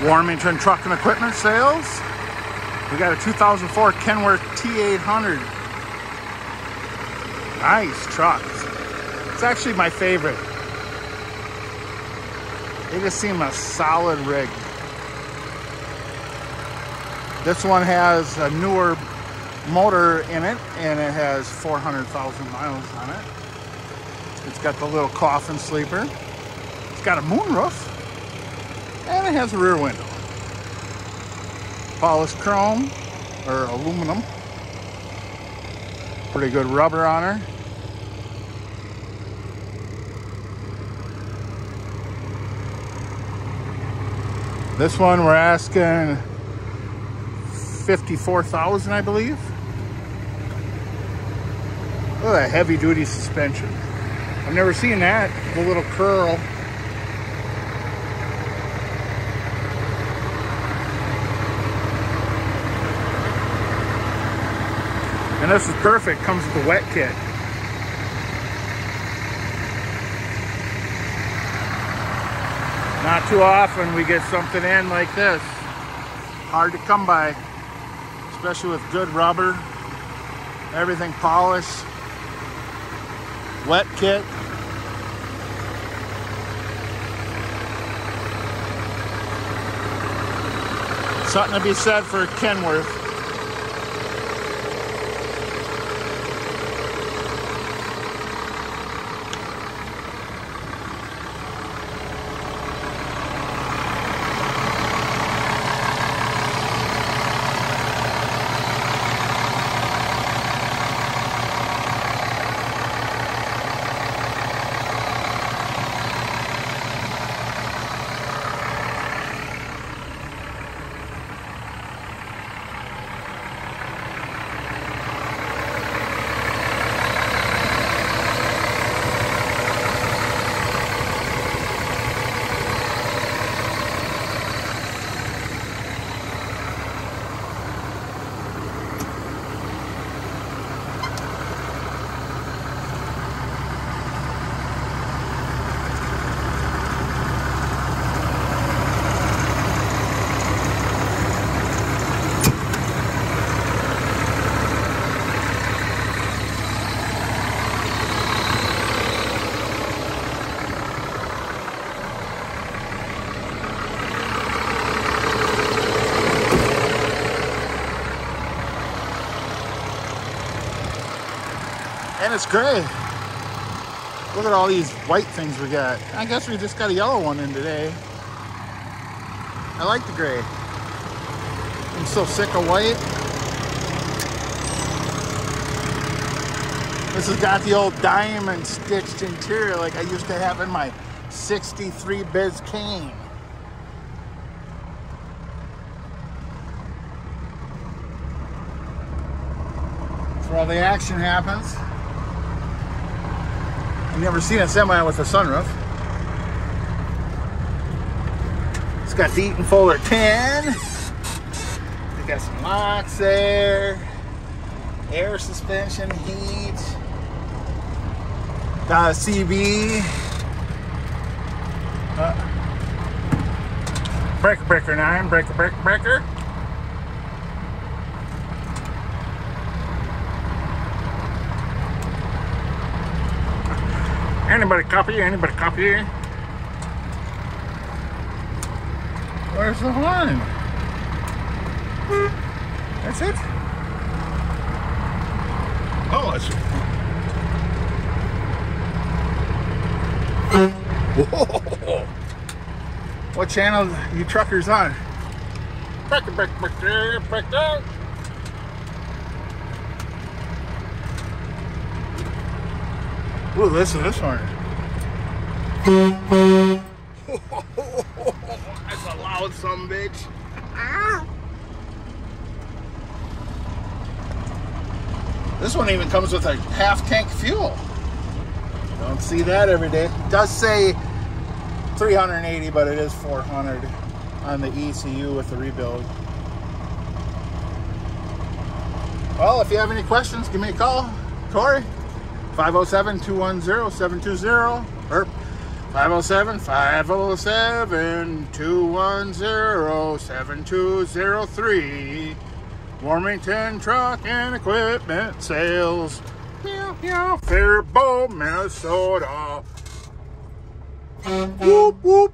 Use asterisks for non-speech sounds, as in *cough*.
Warmington Truck and Equipment Sales. We got a 2004 Kenworth T800. Nice truck. It's actually my favorite. They just seem a solid rig. This one has a newer motor in it and it has 400,000 miles on it. It's got the little coffin sleeper. It's got a moonroof and it has a rear window. Polished chrome or aluminum. Pretty good rubber on her. This one we're asking 54,000 I believe. Look at that heavy duty suspension. I've never seen that, the little curl. And this is perfect, comes with a wet kit. Not too often we get something in like this. Hard to come by, especially with good rubber, everything polished, wet kit. Something to be said for Kenworth. And it's gray. Look at all these white things we got. I guess we just got a yellow one in today. I like the gray. I'm so sick of white. This has got the old diamond stitched interior like I used to have in my 63 Biz. That's where all the action happens. I've never seen a semi with a sunroof. It's got the Eaton Fuller 10. It's got some locks there. Air suspension, heat. A CB. Uh, breaker, breaker 9, breaker, breaker, breaker. Anybody copy? Anybody copy? Where's the horn? That's it? Oh, it's... Whoa. What channel you truckers on? Break, break, break, break, break, break. Ooh, listen to this one. *laughs* That's a loud some bitch. This one even comes with a half tank fuel. Don't see that every day. It does say 380, but it is 400 on the ECU with the rebuild. Well, if you have any questions, give me a call. Corey, 507-210-720 or 507 507 210 7203. Warmington Truck and Equipment Sales. Meow, Faribault, Minnesota. Whoop, whoop.